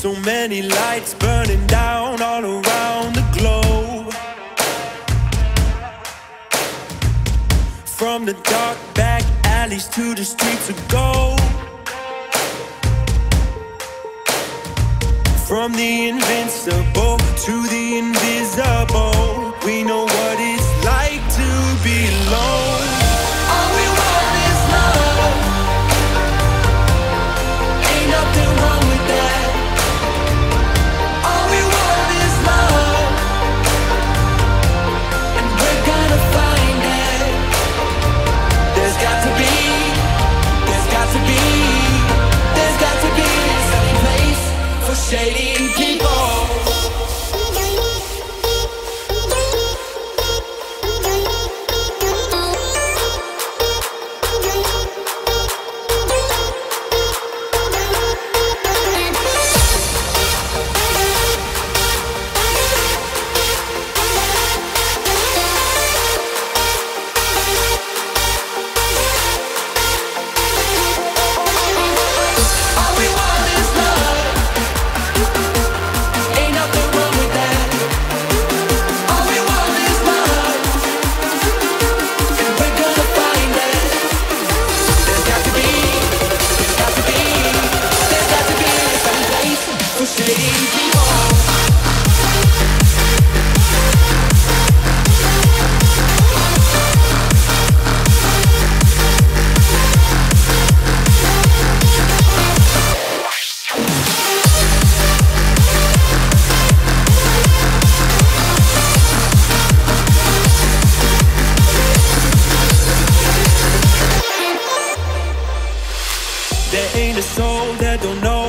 So many lights burning down all around the globe. From the dark back alleys to the streets of gold. From the invincible to the invisible, we know what it's like to be alone. soul that don't know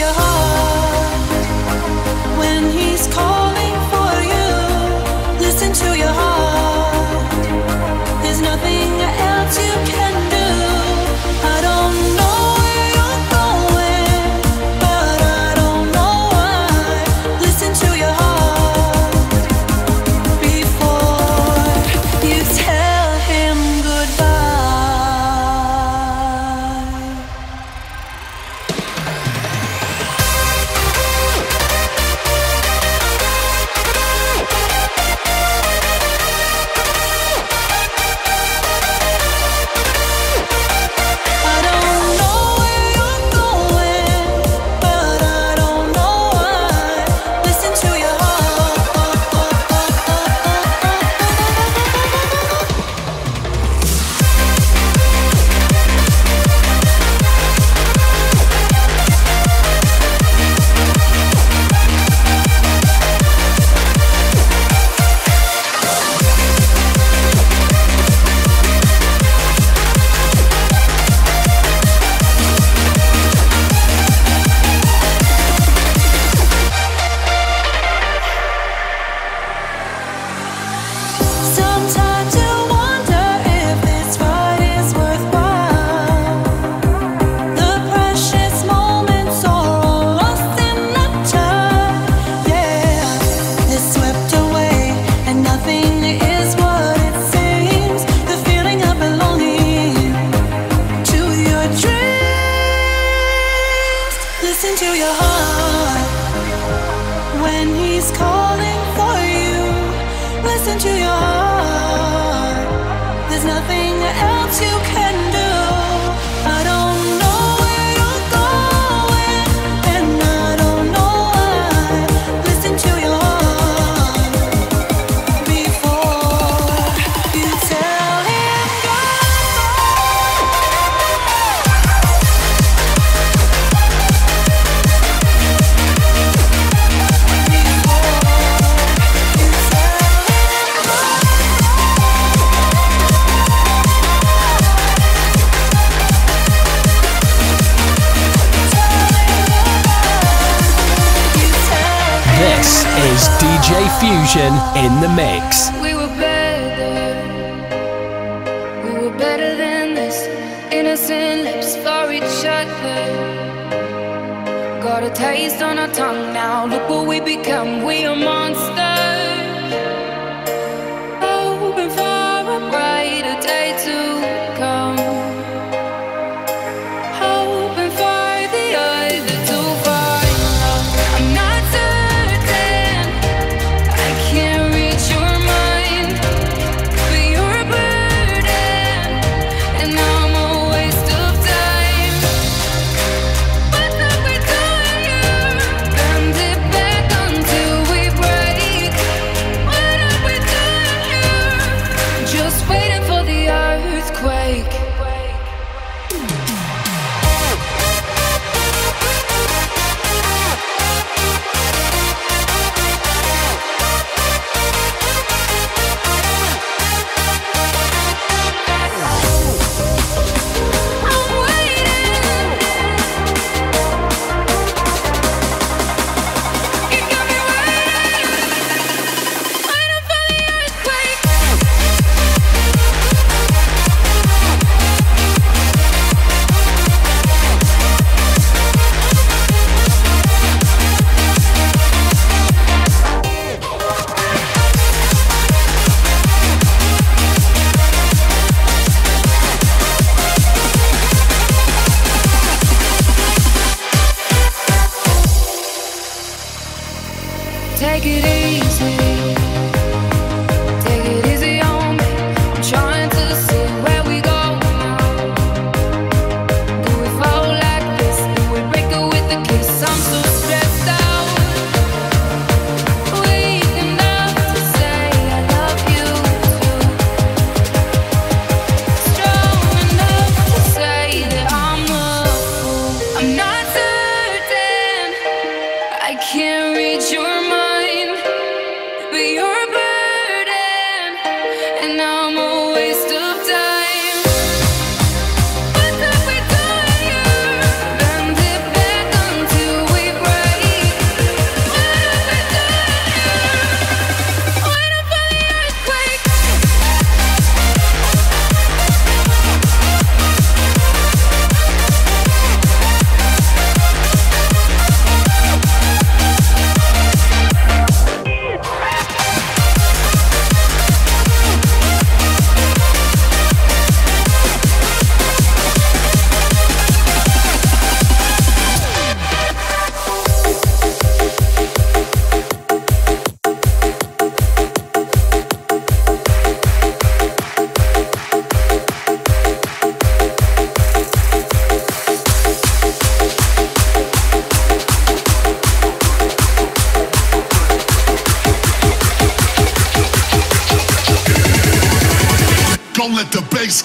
your heart when he's calling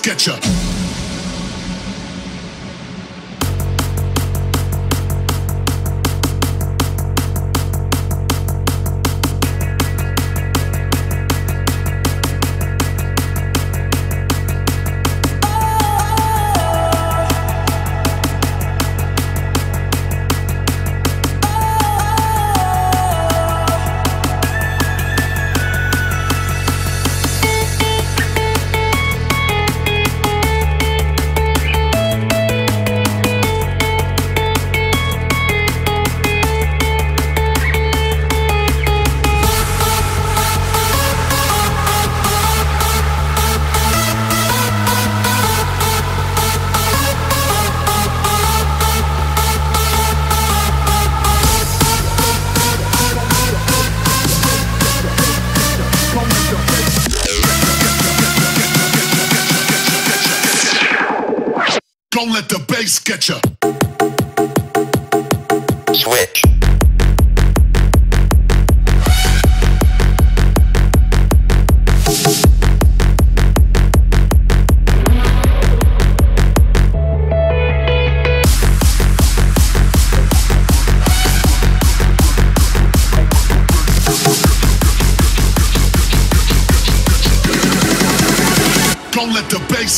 get ya.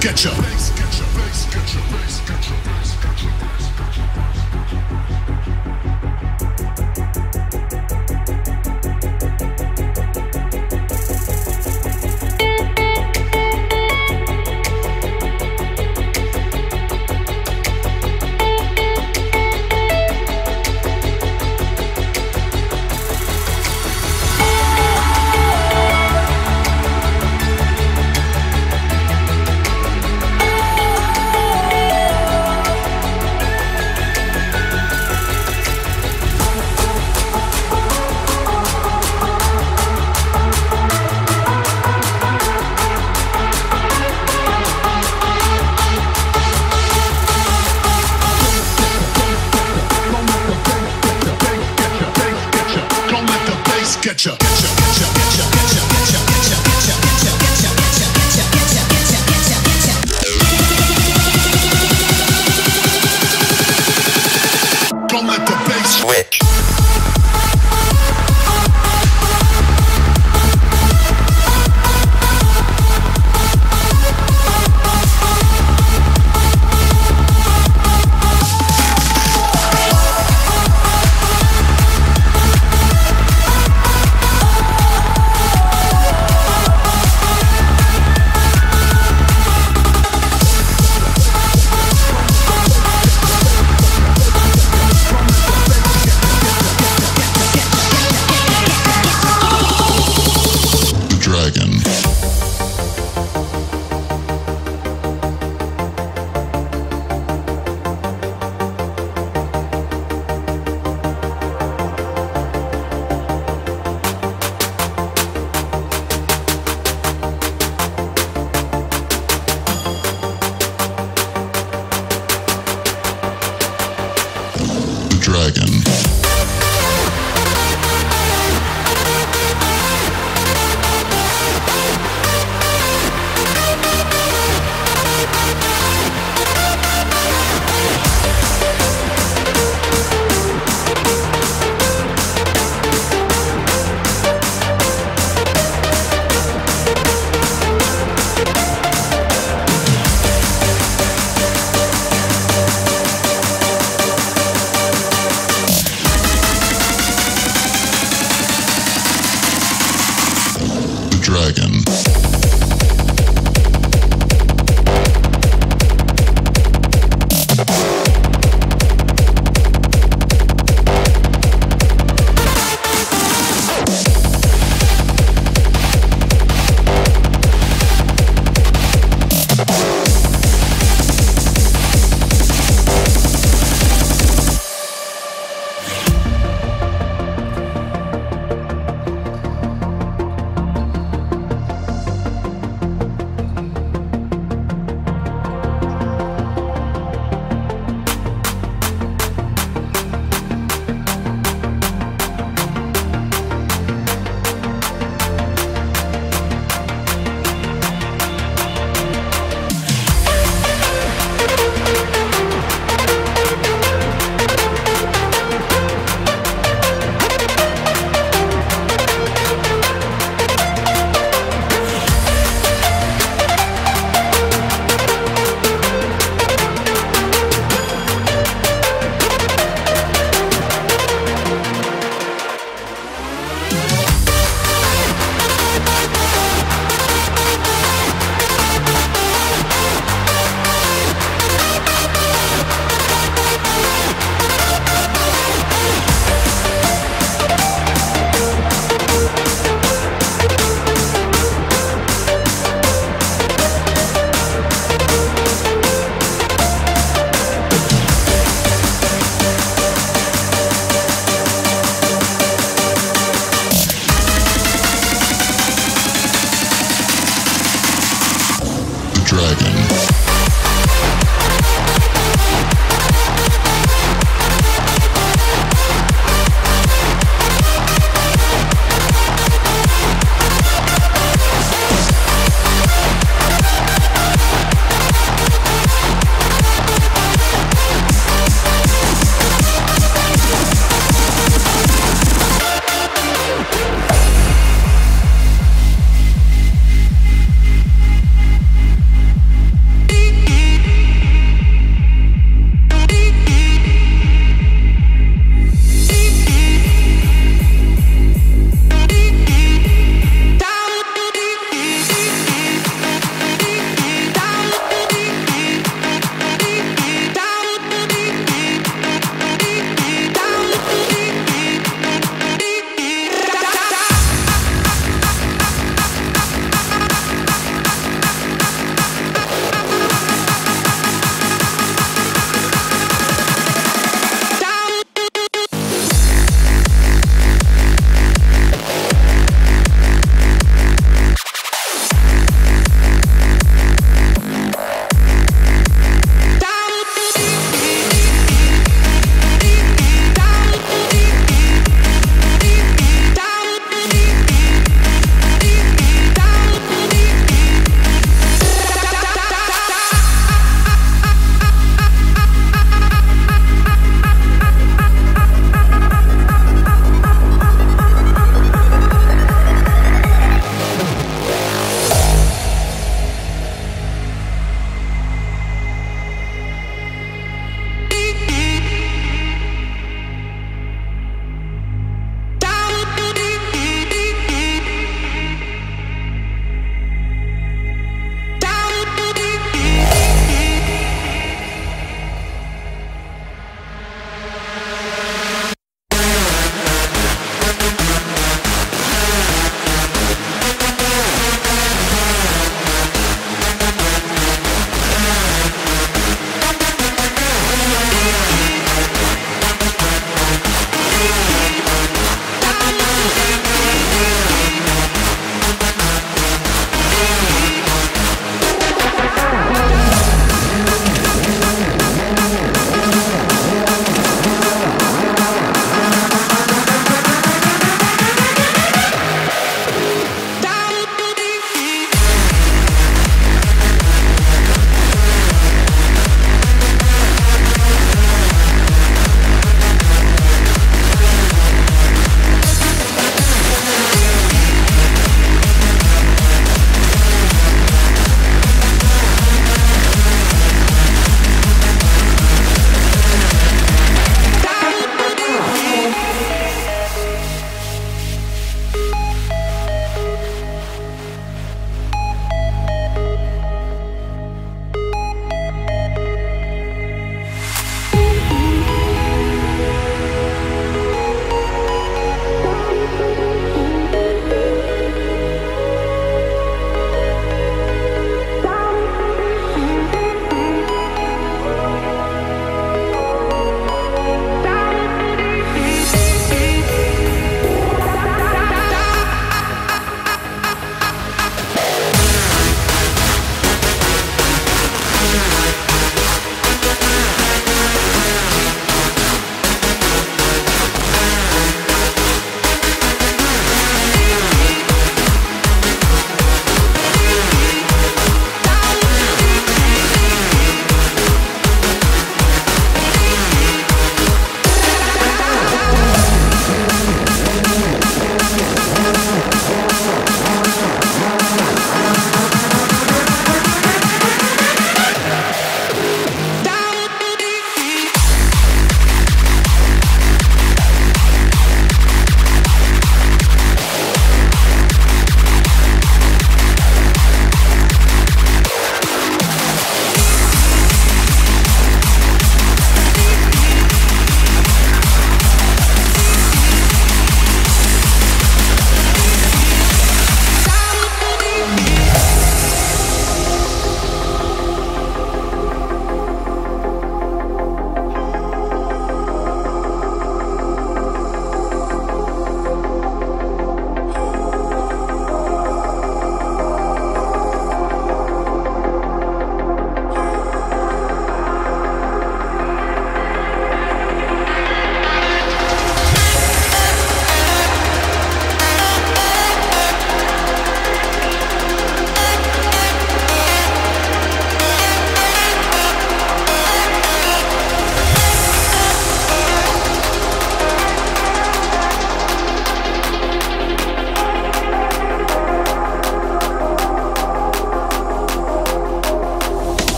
SketchUp.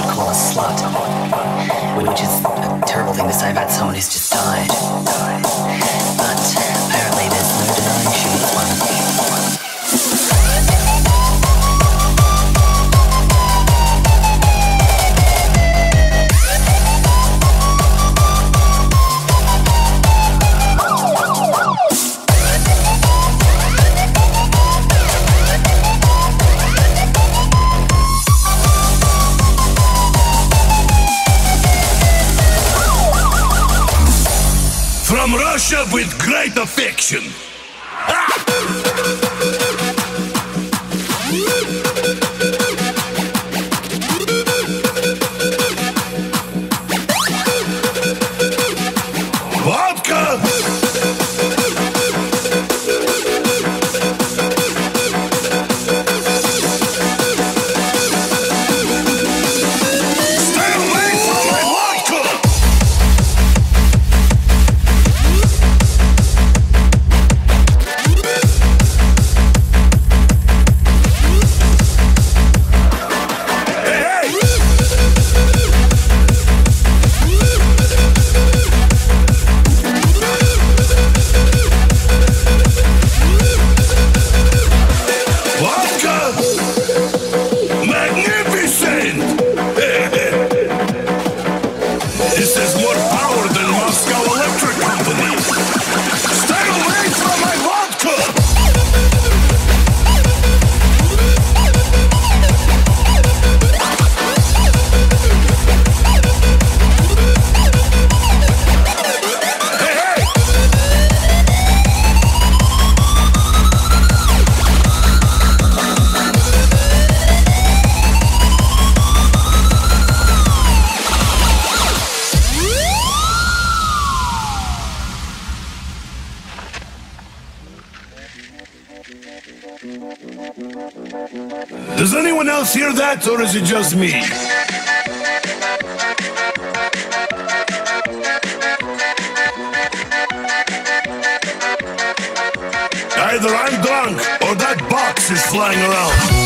would call a slut, which is a terrible thing to say about someone who's just died. that or is it just me? Either I'm drunk or that box is flying around.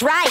That's right.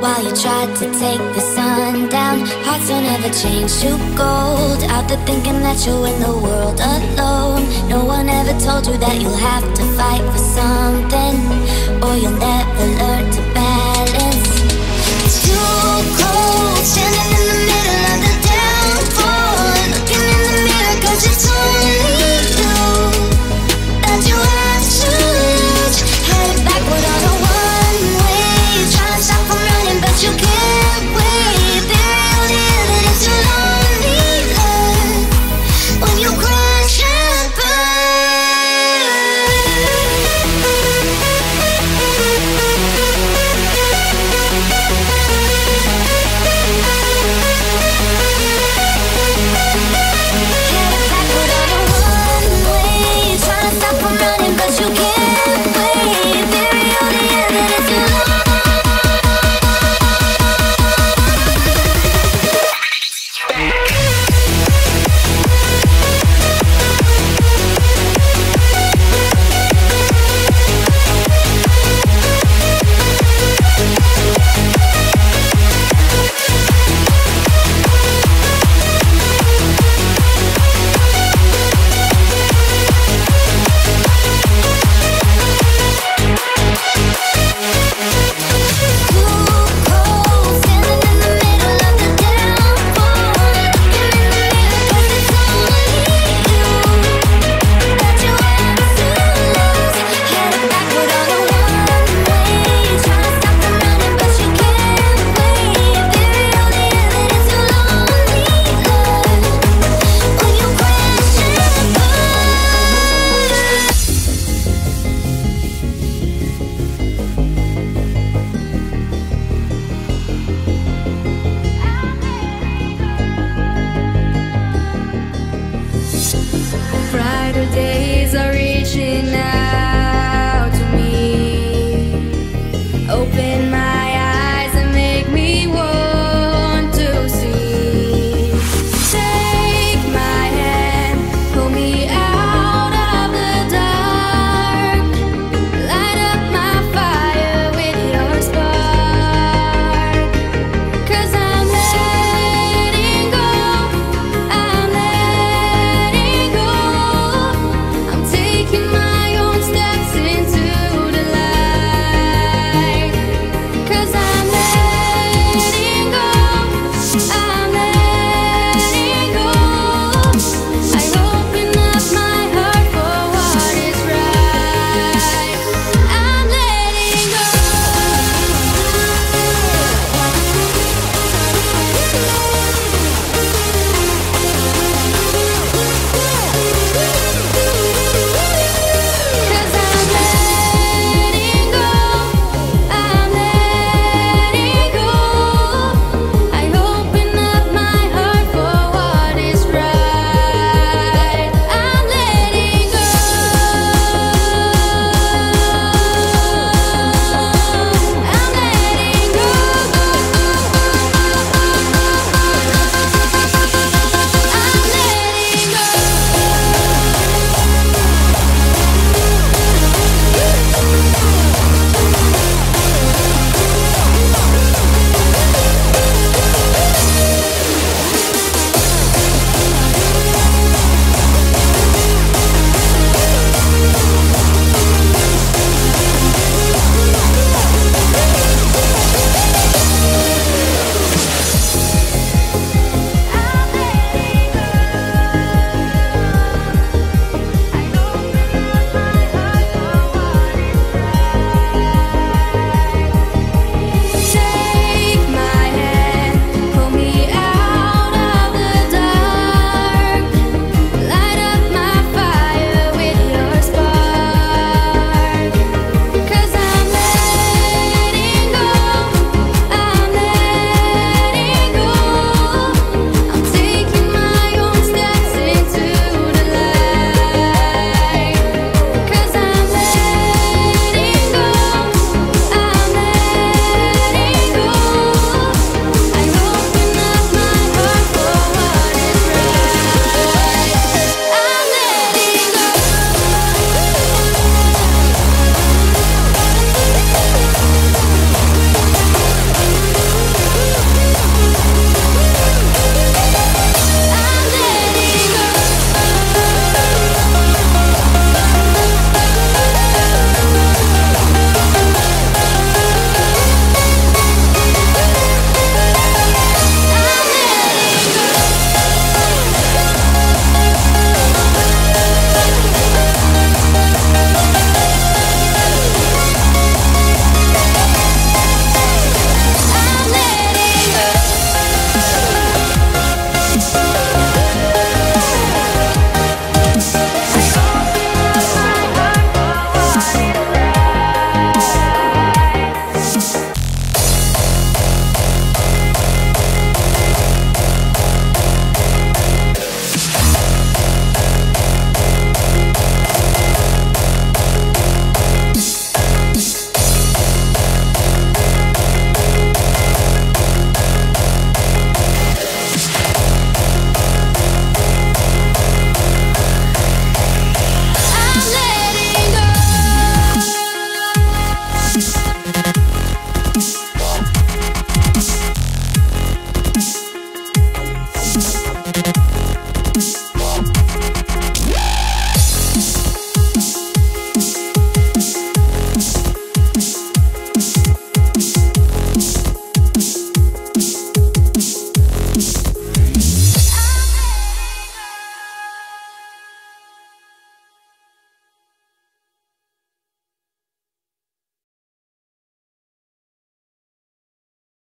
while you tried to take the sun down. Hearts don't ever change to gold. Out there thinking that you're in the world alone. No one ever told you that you'll have to fight for something, or you'll never learn to balance. It's too cold standing in the middle of the downfall, looking in the mirror 'cause it's all.